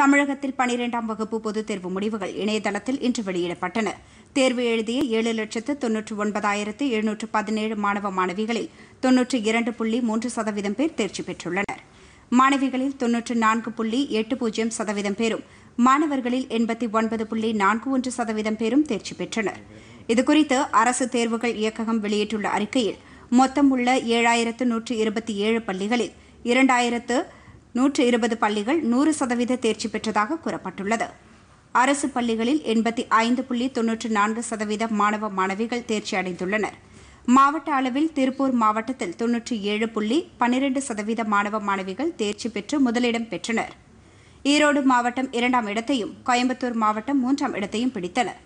தமிழகத்தில் பனிரெண்டாம் வகுப்பு பொதுத் தேர்வு முடிவுகள் இணையதளத்தில் இன்று வெளியிடப்பட்டன. தேர்வு எழுதிய ஏழு லட்சத்து தொன்னூற்று ஒன்பதாயிரத்து எழுநூற்று பதினேழு மாணவ மாணவிகளில் தொன்னூற்று இரண்டு புள்ளி மூன்று சதவீதம் பேர் தேர்ச்சி பெற்றுள்ளனர். மாணவிகளில் தொன்னூற்று நான்கு புள்ளி எட்டு பூஜ்ஜியம் சதவீதம் பேரும் மாணவர்களில் எண்பத்தி ஒன்பது புள்ளி நான்கு ஒன்று சதவீதம் பேரும் தேர்ச்சி பெற்றனர். இதுகுறித்து அரசு தேர்வுகள் இயக்ககம் வெளியிட்டுள்ள அறிக்கையில் மொத்தம் உள்ள ஏழாயிரத்து நூற்று இருபத்தி ஏழு பள்ளிகளில் இரண்டாயிரத்து நூற்று இருபது பள்ளிகள் நூறு சதவீத தேர்ச்சி பெற்றதாக கூறப்பட்டுள்ளது. அரசு பள்ளிகளில் எண்பத்தி ஐந்து புள்ளி தொன்னூற்று நான்கு சதவீத மாணவ மாணவிகள் தேர்ச்சி அடைந்துள்ளனர். மாவட்ட அளவில் திருப்பூர் மாவட்டத்தில் தொன்னூற்றி ஏழு புள்ளி பன்னிரண்டு சதவீத மாணவ மாணவிகள் தேர்ச்சி பெற்று முதலிடம் பெற்றனர். ஈரோடு மாவட்டம் இரண்டாம் இடத்தையும் கோயம்புத்தூர் மாவட்டம் மூன்றாம் இடத்தையும் பிடித்தனர்.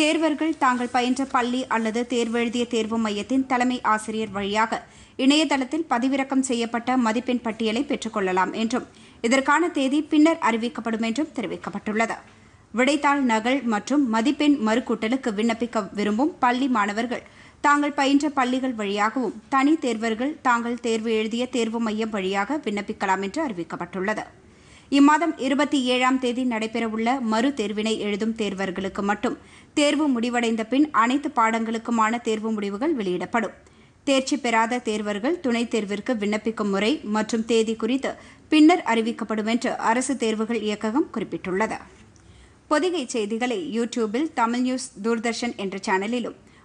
தேர்வர்கள் தாங்கள் பயின்ற பள்ளி அல்லது தேர்வெழுதிய தேர்வு மையத்தின் தலைமை ஆசிரியர் வழியாக இணையதளத்தில் பதிவிறக்கம் செய்யப்பட்ட மதிப்பெண் பட்டியலை பெற்றுக்கொள்ளலாம் என்றும் இதற்கான தேதி பின்னர் அறிவிக்கப்படும் என்றும் தெரிவிக்கப்பட்டுள்ளது. விடைத்தாள் நகல் மற்றும் மதிப்பெண் மறுக்கூட்டலுக்கு விண்ணப்பிக்க விரும்பும் பள்ளி மாணவர்கள் தாங்கள் பயின்ற பள்ளிகள் வழியாகவும் தனி தேர்வர்கள் தாங்கள் தேர்வு எழுதிய தேர்வு மையம் வழியாக விண்ணப்பிக்கலாம் என்று அறிவிக்கப்பட்டுள்ளது. இம்மாதம் இருபத்தி ஏழாம் தேதி நடைபெறவுள்ள மறு தேர்வினை எழுதும் தேர்வர்களுக்கு மட்டும் தேர்வு முடிவடைந்த பின் அனைத்து பாடங்களுக்குமான தேர்வு முடிவுகள் வெளியிடப்படும். தேர்ச்சி பெறாத தேர்வர்கள் துணைத் தேர்விற்கு விண்ணப்பிக்கும் முறை மற்றும் தேதி குறித்து பின்னர் அறிவிக்கப்படும் என்று அரசு தேர்வுகள் இயக்ககம் குறிப்பிட்டுள்ளது. பொதிகை செய்திகளை யூடியூபில் தமிழ் நியூஸ் தூர்தர்ஷன் என்ற சேனலிலும்